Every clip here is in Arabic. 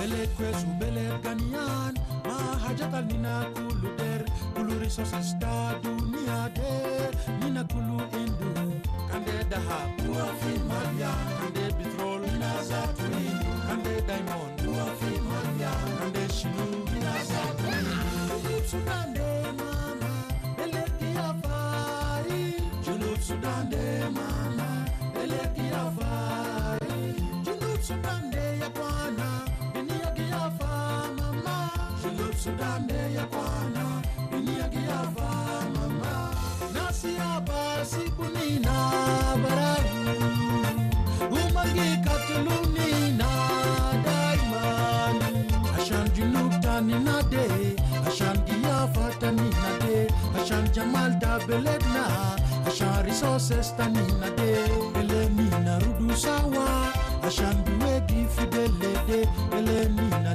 belet kwesu belet ganian ma hajatal nina kulu der kulu resources da dunia de nina kulu indu kande daha tua fi maria. Kande petrol nina za tuindu kande diamond tua fi maria. Kande shinu nina za tuindu sudan de mama belet kia fai junub sudan de mama sudane ya bwana iniyagiava mama nasi hapa siku nina baragu umangika tulunina daimani ashan junutanninade ashan giyafataninade ashan jamal jamalda beledna ashan risosestanninade elemina rudusawa ashan duwe gifu belede. duwegi fidelede elemina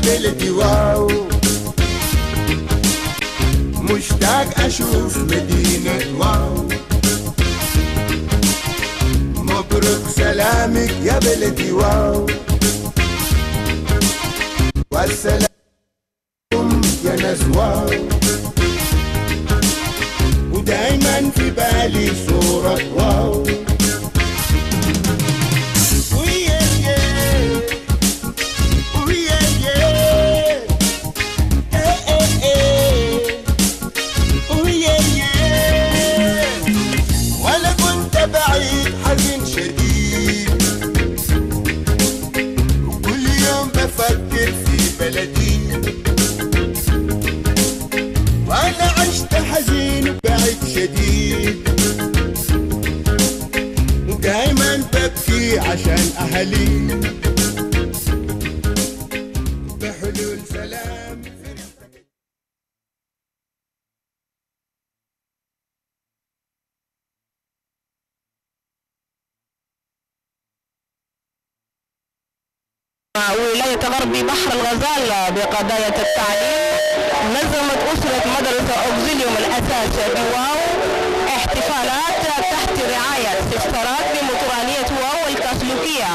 بلدي واو مشتاق أشوف مدينة واو مبروك سلامك يا بلدي واو والسلام يا ناس واو ولاية غربي بحر الغزال بقضايا التعليم. نظمت أسرة مدرسة أوكسيليوم الأساس بواو احتفالات تحت رعاية استفسارات بمطرانية واو الكاثوليكية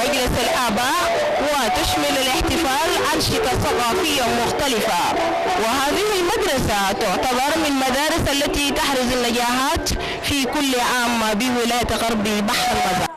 مجلس الآباء وتشمل الاحتفال أنشطة ثقافية مختلفة. وهذه المدرسة تعتبر من المدارس التي تحرز النجاحات في كل عام بولاية غربي بحر الغزال.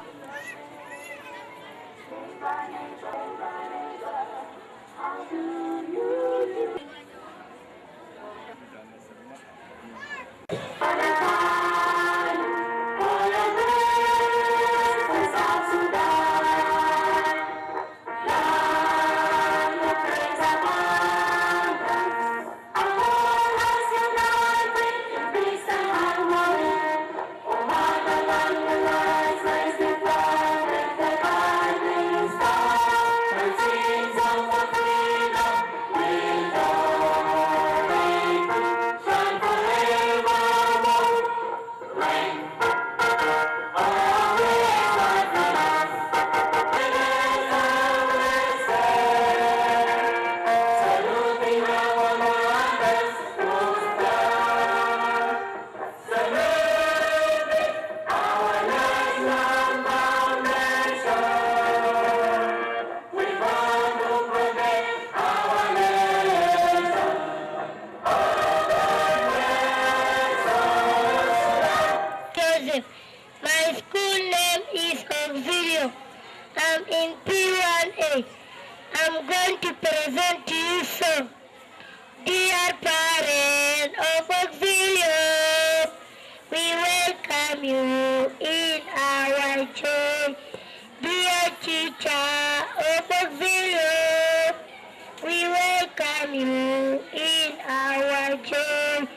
Our church.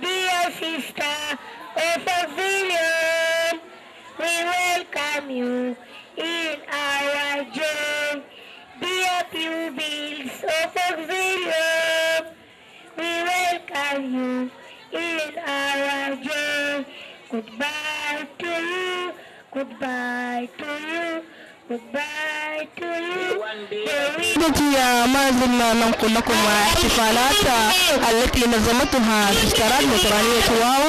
Dear sister of Auxilium, we welcome you in our joy. Dear pupils of Auxilium, we welcome you in our joy. Goodbye to you, goodbye to you, goodbye to you. سيدتي ما زلنا ننقل لكم احتفالات التي نظمتها سيسترات نصرانية واو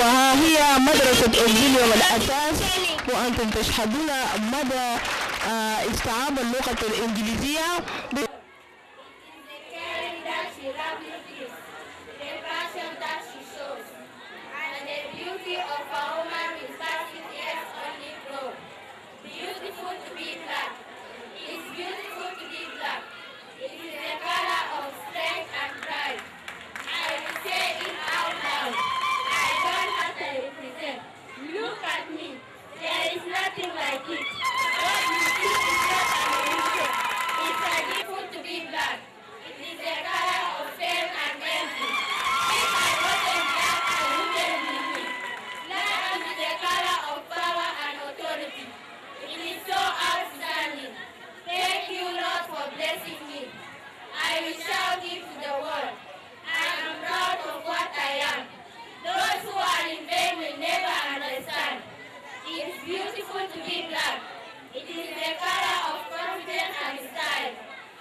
وها هي مدرسة أوكسيليوم الأساس وأنتم تشهدون مدى آه، استيعاب اللغة الإنجليزية to the world. I am proud of what I am. Those who are in vain will never understand. It is beautiful to be black. It is the color of confidence and style.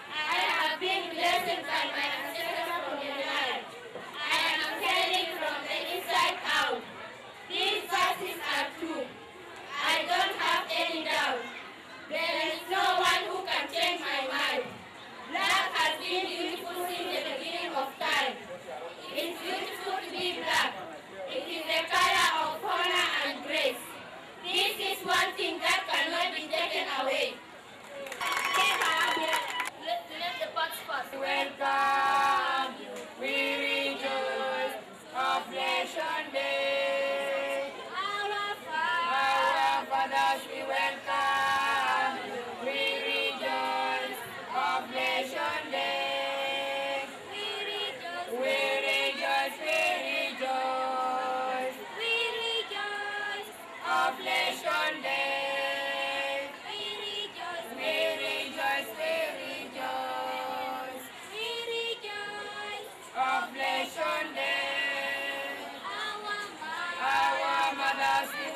I have been blessed by my ancestors from the night. I am telling from the inside out. These verses are true. I don't have any doubt. There is no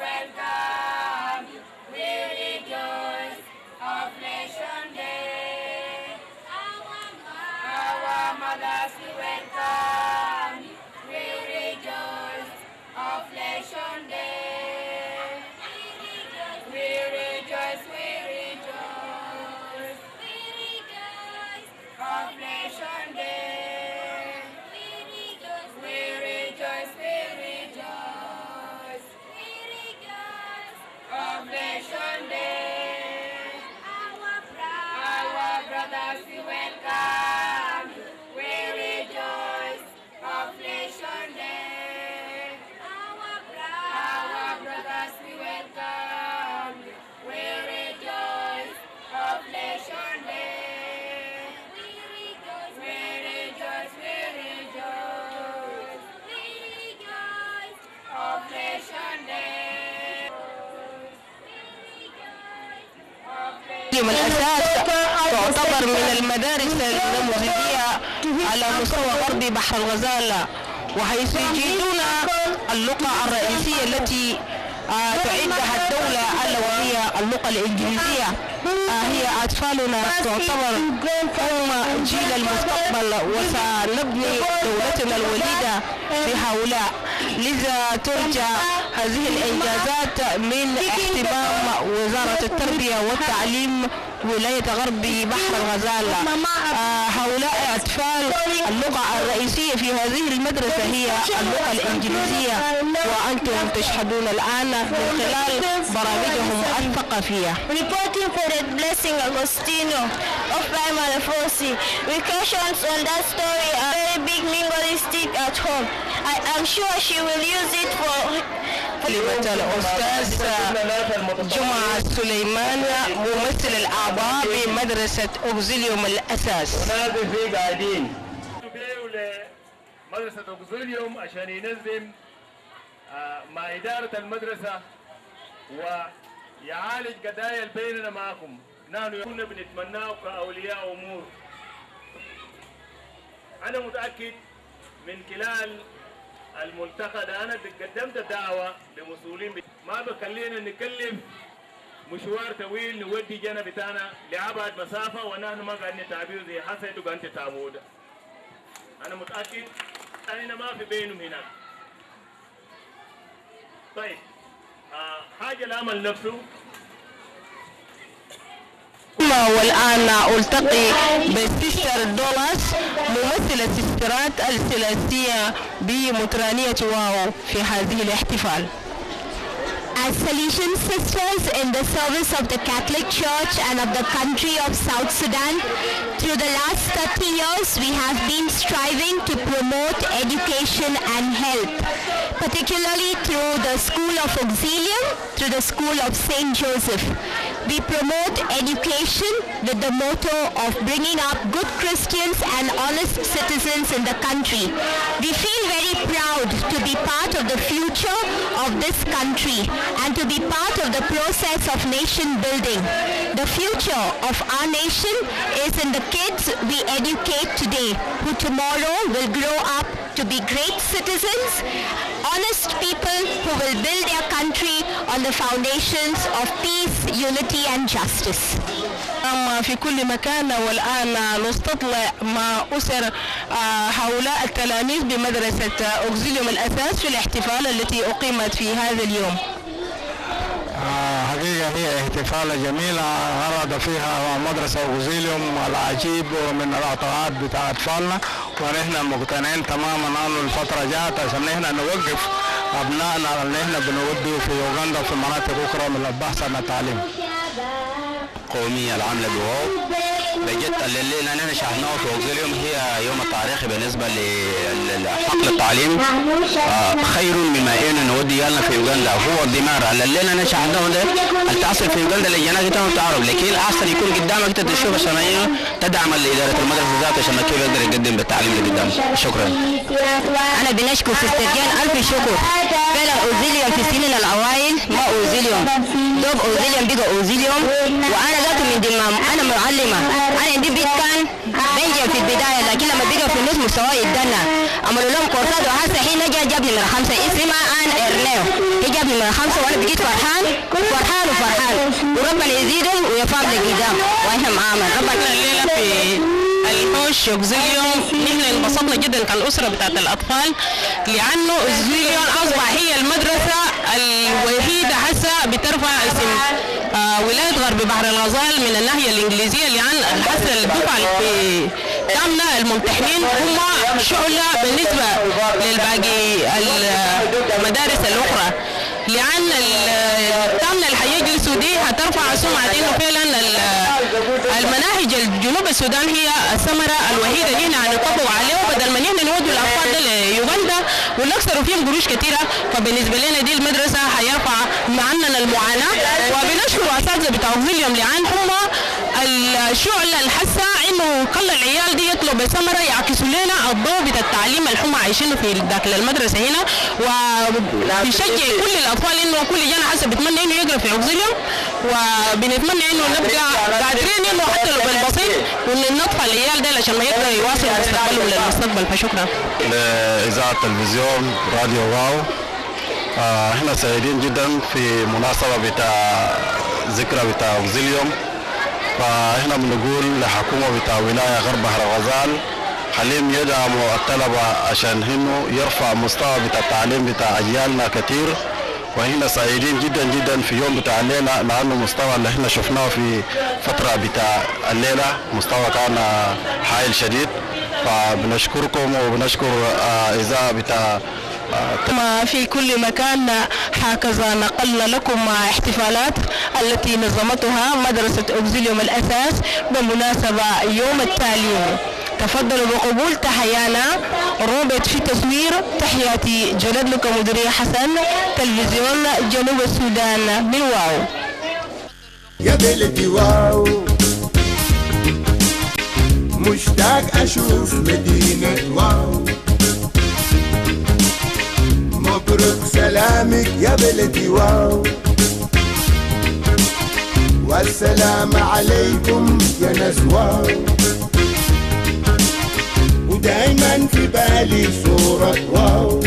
surrender. اليوم الأساس تعتبر من المدارس النموذجية على مستوى غربي بحر الغزال وحيث يجيدون اللغة الرئيسية التي آه، تعدها الدولة ألا وهي اللغة الإنجليزية آه، هي أطفالنا تعتبر وسنبني دولتنا الوليدة بهؤلاء. لذا ترجى هذه الإنجازات من اهتمام وزارة التربية والتعليم ولاية غربي بحر الغزال. آه، هؤلاء أطفال اللغة الرئيسية في هذه المدرسة هي اللغة الإنجليزية وأنتم تشهدون الآن من خلال برامجهم الثقافية Reporting for the blessing Agostino of Malafosi. Recursions on that story are very big linguistic at home. I am sure she will use it for كلمة الأستاذ جمعة سليمان ممثل الأعضاء بمدرسة أوكزيليوم الأساس لمدرسة أوكسوليوم عشان ينظم آه، مع إدارة المدرسة ويعالج قضايا بيننا معكم نحن كنا بنتمناه كأولياء أمور أنا متأكد من خلال الملتقى ده أنا قدمت دعوة لمسؤولين ما بخلينا نكلف مشوار طويل نودي جنا بتاعنا لأبعد مسافة ونحن ما قاعدين نتعبوا زي حسيتوا قاعدين تتعبوا ده. أنا متأكد أنا ما في بينهم هناك. طيب آه حاجة العمل نفسه والآن ألتقي بسيستر دولاس ممثلة سيسترات الثلاثية بمطرانية واو في هذه الاحتفال As Salesian sisters in the service of the Catholic Church and of the country of South Sudan, through the last 30 years we have been striving to promote education and health, particularly through the School of Auxilium, through the School of St. Joseph. We promote education with the motto of bringing up good Christians and honest citizens in the country. We feel very proud to be part of the future of this country and to be part of the process of nation building. The future of our nation is in the kids we educate today who tomorrow will grow up to be great citizens, honest people who will build their country on the foundations of peace, unity and justice. أما في كل مكان والآن نستطلع مع أسر آه، هؤلاء التلاميذ بمدرسة أوكزيليوم الأساس في الاحتفال التي أقيمت في هذا اليوم آه، حقيقة هي احتفالة جميلة عرض فيها مدرسة أوزيليوم العجيب من العطاءات بتاع أطفالنا ونحن مقتنعين تماما أنه الفترة جاءت عشان نحن نوقف أبنائنا اللي نحن بنوديه في أوغندا وفي مناطق أخرى من البحث عن التعليم. القومية العاملة بواو. بجد الليلة أنا شاهدناه في أوكسيليوم هي يوم التاريخي بالنسبة ل- لحقل التعليم. آه، خير مما إن نودي لنا في أوغندا هو الدمار الليلة أنا شاهدناه ده. التحصل في أوغندا لجناك أنت ما تعرف لكن الأحسن يكون قدامك تشوف الصناعية تدعم إدارة المدرسة ذاتها عشان كيف يقدر يقدم بالتعليم اللي قدامه. شكرا. أنا بنشكر سيستر جان. ألف شكر. فعلا أوزيليوم في السنين الأوائل. ما أوزيليوم دوب أوزيليوم بقى أوزيليوم وأنا ذاته من دمام أنا معلمة. أنا عندي بيت كان بنجي في البداية لكن لما بقى في النص مستواه يتدنى. عملوا لهم كورسات وهسه حين جا جاب لي من خمسة. اسمها آن إرنيو. هي جاب لي من خمسة وأنا بقيت فرحان. فرحان وفرحان. وربنا يزيدهم ويفهم لقدام وإحنا معاهم ربنا الليلة في الحوش اوكزيليون نحن انبسطنا جدا؟ كالاسره بتاعت الأطفال. لأنه اوكزيليون أصبح هي المدرسة الوحيدة هسه بترفع اسم آه ولاية غرب بحر الغزال من الناحية الإنجليزية لأن هسه الدفعة اللي تامنا الممتحنين هم شعلة بالنسبة للباقي المدارس الأخرى. لأن التامنه اللي حيجلسوا دي هترفع سمعه انه فعلا ال- المناهج الجنوب السودان هي الثمرة الوحيدة اللي هنا هنطبق عليه بدل ما نحن نودوا الاطفال ده ليوغندا فيهم قروش كثيره فبالنسبة لنا دي المدرسة هيرفع عننا المعاناة وبنشكر اساتذه بتاع ويليام لأن هم الشعلة الحسه انه خلى العيال دي يطلبوا بثمره يعكسوا لنا الضوء بتاع التعليم اللي هم عايشينه في داخل المدرسة هنا وبيشجع كل الأطفال إنه كل جنة حسب بيتمنى إنه يقرأ في اوكسيليوم وبنتمنى إنه نبقى قادرين إنه حتى لو بالبسيط وان ندفع العيال ده عشان ما يقدروا يواصلوا مستقبلهم للمستقبل. فشكرا. لإذاعة التلفزيون راديو واو. آه، إحنا سعيدين جدا في مناسبة بتاع ذكرى بتاع أوكزيليوم فإحنا بنقول لحكومة بتاع ولاية غرب بحر الغزال خليهم يدعموا الطلبة عشان إنه يرفع مستوى بتاع التعليم بتاع أجيالنا كتير. وهنا سعيدين جدا جدا في يوم بتاع الليلة لأنه مستوى اللي إحنا شفناه في فترة بتاع الليلة مستوى كان هايل شديد. فبنشكركم وبنشكر آه، إذاعة بتاع كما في كل مكان هكذا نقلنا لكم احتفالات التي نظمتها مدرسة أوكسيليوم الأساس بمناسبة يوم التعليم. تفضلوا بقبول تحيانا. روبرت في تصوير. تحياتي جلد لكم مديرية حسن. تلفزيون جنوب السودان. من واو. يا بلدي واو. مشتاق أشوف مدينة واو. مبروك سلامك يا بلدي واو. والسلام عليكم يا ناس واو. ودايما في بالي صورة واو.